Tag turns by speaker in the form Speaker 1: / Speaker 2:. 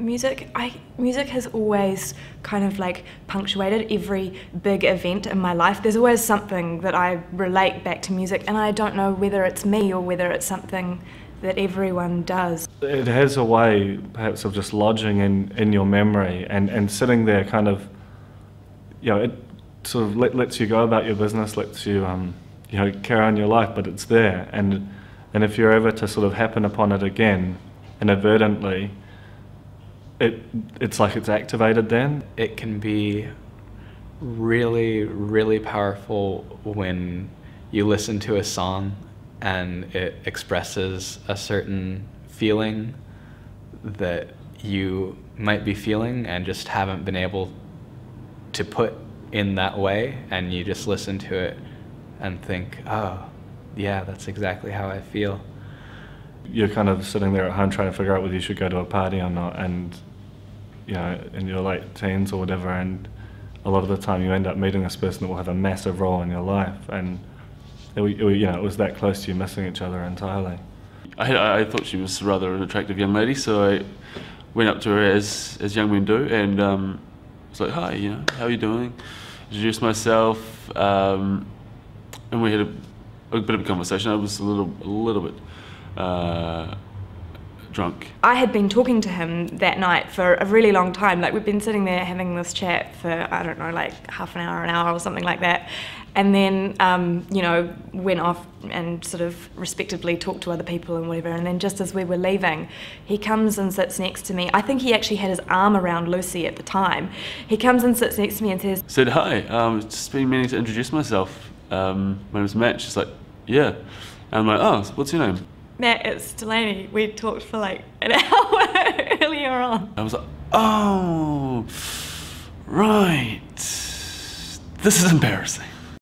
Speaker 1: Music, I music has always kind of like punctuated every big event in my life. There's always something that I relate back to music, and I don't know whether it's me or whether it's something that everyone does.
Speaker 2: It has a way, perhaps, of just lodging in, in your memory and, and sitting there kind of, you know, it sort of let, lets you go about your business, lets you, um, you know, carry on your life, but it's there. And, and if you're ever to sort of happen upon it again, inadvertently, it, it's like it's activated then.
Speaker 3: It can be really, really powerful when you listen to a song and it expresses a certain feeling that you might be feeling and just haven't been able to put in that way and you just listen to it and think oh yeah that's exactly how i feel
Speaker 2: you're kind of sitting there at home trying to figure out whether you should go to a party or not and you know in your late teens or whatever and a lot of the time you end up meeting this person that will have a massive role in your life and it, you know, it was that close to you missing each other entirely.
Speaker 4: I, I thought she was rather an attractive young lady, so I went up to her as, as young men do and um, was like, hi, you know, how are you doing? Introduced myself, um, and we had a, a, bit of a conversation. I was a little, a little bit uh, drunk.
Speaker 1: I had been talking to him that night for a really long time. Like we'd been sitting there having this chat for I don't know, like half an hour, an hour, or something like that. And then um, you know went off and sort of respectively talked to other people and whatever. And then just as we were leaving, he comes and sits next to me. I think he actually had his arm around Lucy at the time. He comes and sits next to me and says,
Speaker 4: "Said hi. Um, just been meaning to introduce myself. Um, my name's Matt." She's like, "Yeah." And I'm like, "Oh, what's your name?"
Speaker 1: Matt, it's Delaney. We talked for like an hour earlier on.
Speaker 4: I was like, oh, right. This is embarrassing.